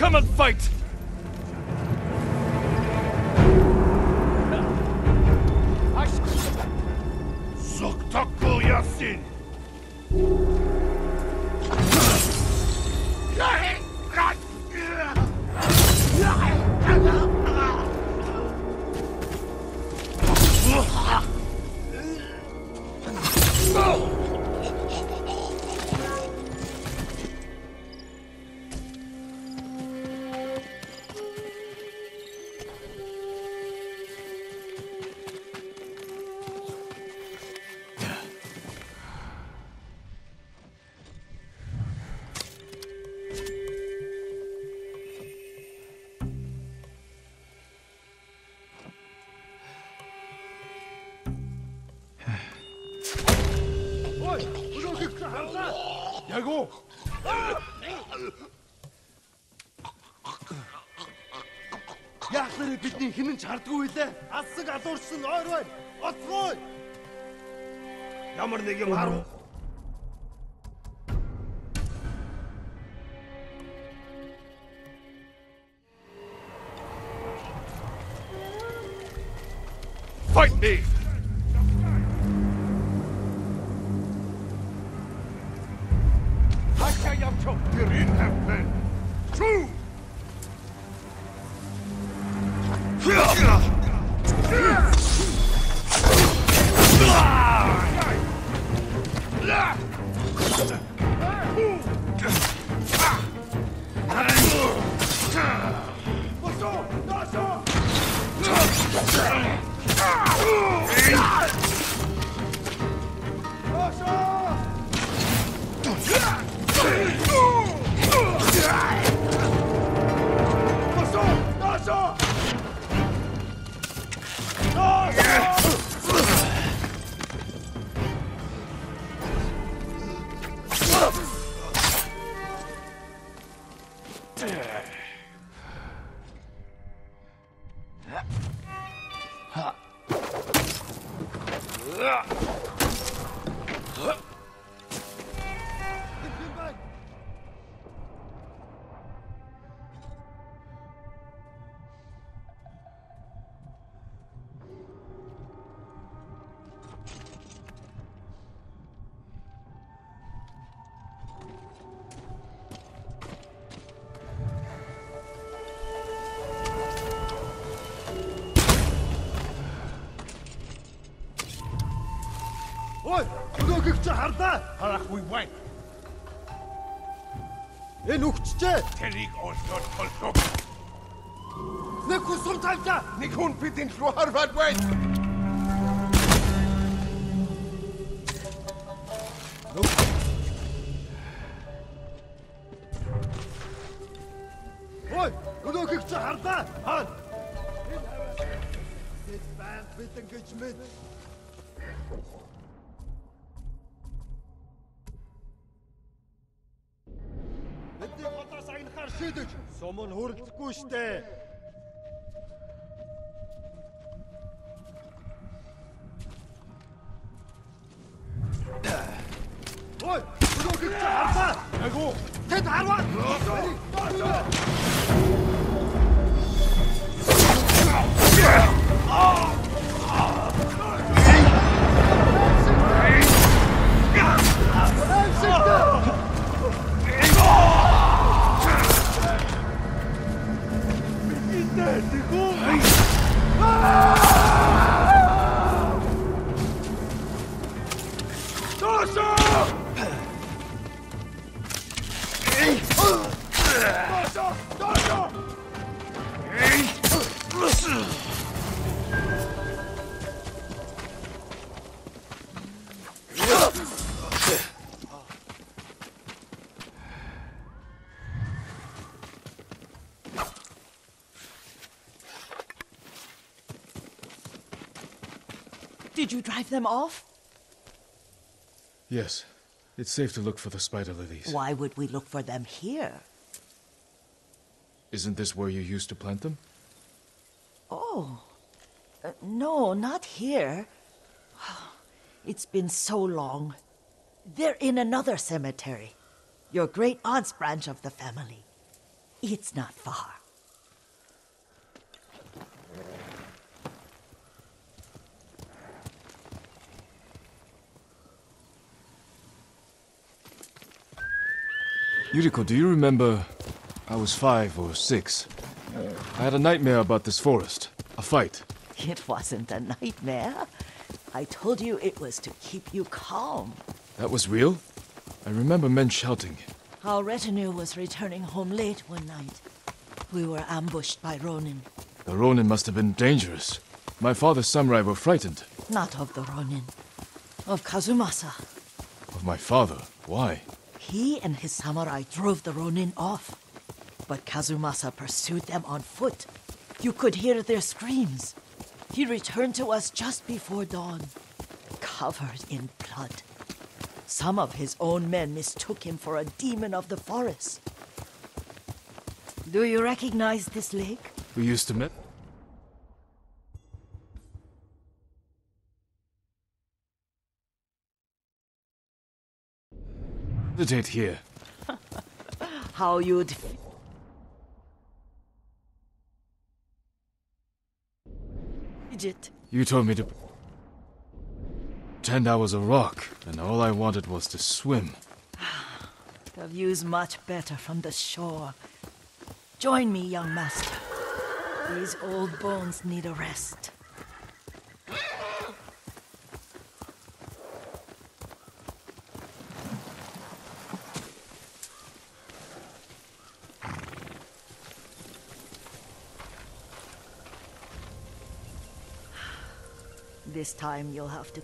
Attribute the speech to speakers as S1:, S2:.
S1: Come and fight! Яг уу.
S2: Яах вэ бидний хинэн ч хардггүй лээ. Алсаг алуурсан ойр байна. Оцгой.
S3: Ямар нэг юм харав.
S1: Fight me! jak çok
S3: derin hefte. Şu!
S2: What's up? What's up? Ой, чи харлаа.
S3: Харахгүй байна.
S2: Энэ үхчихээ.
S3: Тэрийг олдоод толгоо.
S2: Нэг хүн сум тавьчаа.
S3: Нэг хүн бидний руу харваад байна.
S2: Ой, нөгөөг чи харлаа. Haan. Эд банд битэн гэж мэд. Шийдэж сум нь хөрөлдөхгүй штэ. Ой, нөгөөг чи харлаа.
S3: Агуу.
S2: Тэд харваа. anestésico! Ah! Nossa! Nossa!
S4: Did you drive them off?
S5: Yes. It's safe to look for the spider lilies.
S4: Why would we look for them here?
S5: Isn't this where you used to plant them?
S4: Oh. Uh, no, not here. It's been so long. They're in another cemetery. Your great aunt's branch of the family. It's not far.
S5: Yuriko, do you remember? I was five or six. I had a nightmare about this forest. A fight.
S4: It wasn't a nightmare. I told you it was to keep you calm.
S5: That was real? I remember men shouting.
S4: Our retinue was returning home late one night. We were ambushed by Ronin.
S5: The Ronin must have been dangerous. My father's samurai were frightened.
S4: Not of the Ronin, of Kazumasa.
S5: Of my father. Why?
S4: He and his samurai drove the Ronin off. But Kazumasa pursued them on foot. You could hear their screams. He returned to us just before dawn, covered in blood. Some of his own men mistook him for a demon of the forest. Do you recognize this lake?
S5: We used to met. Meditate here.
S4: How you'd.
S5: You told me to. Pretend I was a rock, and all I wanted was to swim.
S4: The view's much better from the shore. Join me, young master. These old bones need a rest. This time you'll have to